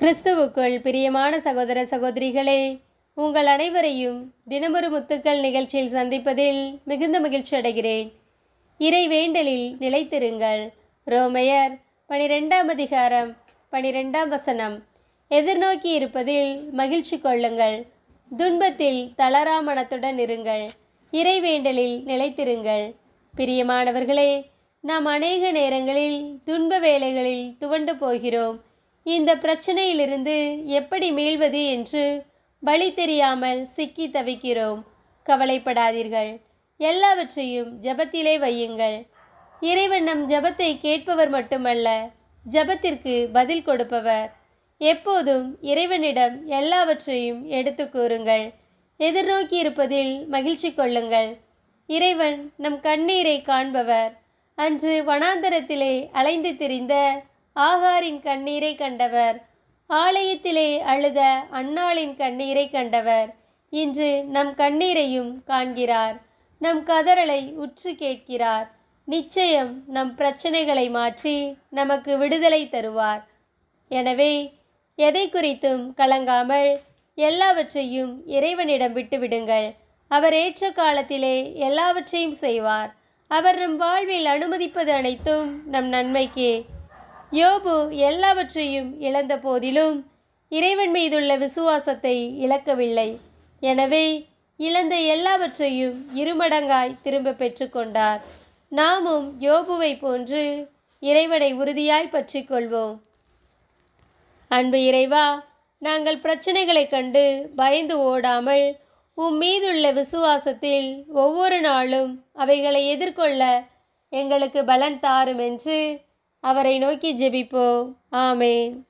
கிறிஸ்துவுக்குள் பிரியமான சகோதர சகோதரிகளே உங்கள் அனைவரையும் தினமொரு முத்துக்கள் நிகழ்ச்சியில் சந்திப்பதில் மிகுந்த மகிழ்ச்சி அடைகிறேன். இறை வேண்டலில் நிலைத்திருங்கள். ரோமையர் பனிரெண்டாம் அதிகாரம் பனிரெண்டாம் வசனம். எதிர்நோக்கி இருப்பதில் மகிழ்ச்சி கொள்ளுங்கள். துன்பத்தில் தளரா மனத்துடன் இருங்கள். இறை வேண்டலில் நிலைத்திருங்கள். பிரியமானவர்களே நாம் அநேக நேரங்களில் துன்ப வேலைகளில் துவண்டு போகிறோம். இந்த பிரச்சனையிலிருந்து எப்படி மீள்வது என்று வழி தெரியாமல் சிக்கி தவிக்கிறோம். கவலைப்படாதீர்கள். எல்லாவற்றையும் ஜெபத்திலே வையுங்கள். இறைவன் நம் ஜெபத்தை கேட்பவர் மட்டுமல்ல ஜெபத்திற்கு பதில் கொடுப்பவர். எப்போதும் இறைவனிடம் எல்லாவற்றையும் எடுத்து கூறுங்கள். எதிர்நோக்கி இருப்பதில் மகிழ்ச்சி கொள்ளுங்கள். இறைவன் நம் கண்ணீரை காண்பவர். அன்று வனாந்தரத்திலே அலைந்து திரிந்த ஆகாரின் கண்ணீரை கண்டவர். ஆலயத்திலே அழுத அன்னாளின் கண்ணீரை கண்டவர். இன்று நம் கண்ணீரையும் காண்கிறார். நம் கதறலை உற்று கேட்கிறார். நிச்சயம் நம் பிரச்சனைகளை மாற்றி நமக்கு விடுதலை தருவார். எனவே எதை குறித்தும் கலங்காமல் எல்லாவற்றையும் இறைவனிடம் விட்டுவிடுங்கள் அவர் ஏற்ற காலத்திலே எல்லாவற்றையும் செய்வார். அவர் நம் வாழ்வில் அனுமதிப்பது அனைத்தும் நம் நன்மைக்கே. யோபு எல்லாவற்றையும் இழந்த போதிலும் இறைவன் மீதுள்ள விசுவாசத்தை இழக்கவில்லை. எனவே இழந்த எல்லாவற்றையும் இருமடங்காய் திரும்ப பெற்றுக்கொண்டார் நாமும் யோபுவை போன்று இறைவனை உறுதியாய் பற்றிக் கொள்வோம். அன்பு இறைவா நாங்கள் பிரச்சனைகளைக் கண்டு பயந்து ஓடாமல் உம் மீதுள்ள விசுவாசத்தில் ஒவ்வொரு நாளும் அவைகளை எதிர்கொள்ள எங்களுக்கு பலன் தாரும் என்று அவரை நோக்கி ஜெபிப்போம். ஆமேன்.